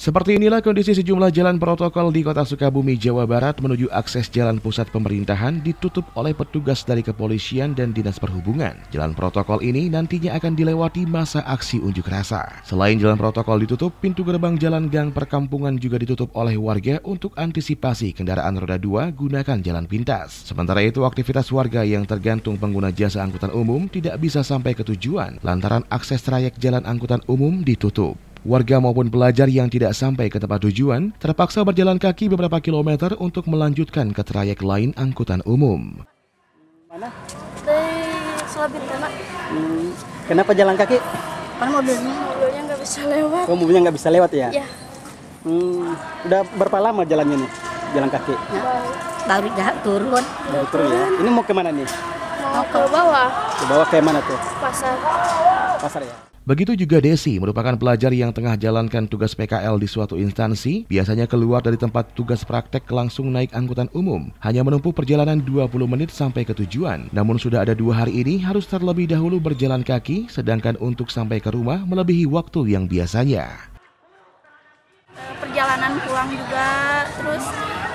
Seperti inilah kondisi sejumlah jalan protokol di kota Sukabumi, Jawa Barat menuju akses jalan pusat pemerintahan ditutup oleh petugas dari kepolisian dan dinas perhubungan. Jalan protokol ini nantinya akan dilewati masa aksi unjuk rasa. Selain jalan protokol ditutup, pintu gerbang jalan gang perkampungan juga ditutup oleh warga untuk antisipasi kendaraan roda dua gunakan jalan pintas. Sementara itu, aktivitas warga yang tergantung pengguna jasa angkutan umum tidak bisa sampai ke tujuan lantaran akses trayek jalan angkutan umum ditutup. Warga maupun pelajar yang tidak sampai ke tempat tujuan terpaksa berjalan kaki beberapa kilometer untuk melanjutkan ke trayek lain angkutan umum. Mana? Dari Selabin Pak. Hmm, kenapa jalan kaki? Mana mobilnya? Mobilnya nggak bisa lewat. Oh, mobilnya nggak bisa lewat ya? Ya, Hmm, udah berapa lama jalannya nih? Jalan kaki? baru baru dah turun Baru turun ya. Ini mau ke mana nih? mau ke bawah Ke bawah ke mana tuh? pasar. Pasar ya? Begitu juga Desi, merupakan pelajar yang tengah jalankan tugas PKL di suatu instansi, biasanya keluar dari tempat tugas praktek langsung naik angkutan umum, hanya menempuh perjalanan 20 menit sampai ke tujuan. Namun sudah ada dua hari ini harus terlebih dahulu berjalan kaki, sedangkan untuk sampai ke rumah melebihi waktu yang biasanya. Eh, Perjalanan pulang juga, terus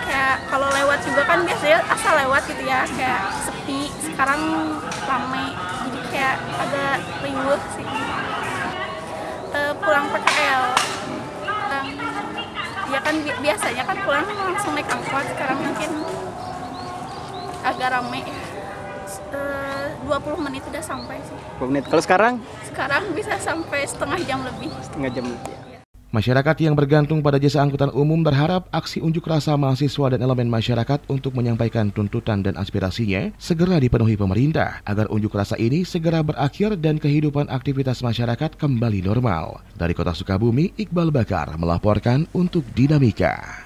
kayak kalau lewat juga kan biasanya asal lewat gitu ya, kayak sepi. Sekarang ramai, jadi kayak agak riuh sih. Kan bi- biasanya kan pulang langsung naik angkot, sekarang mungkin agak rame. Eh, 20 menit udah sampai sih. 20 menit. Kalau sekarang Sekarang bisa sampai setengah jam lebih. setengah jam lebih. Ya. Masyarakat yang bergantung pada jasa angkutan umum berharap aksi unjuk rasa mahasiswa dan elemen masyarakat untuk menyampaikan tuntutan dan aspirasinya segera dipenuhi pemerintah agar unjuk rasa ini segera berakhir dan kehidupan aktivitas masyarakat kembali normal. Dari kota Sukabumi, Iqbal Bakar melaporkan untuk Dinamika.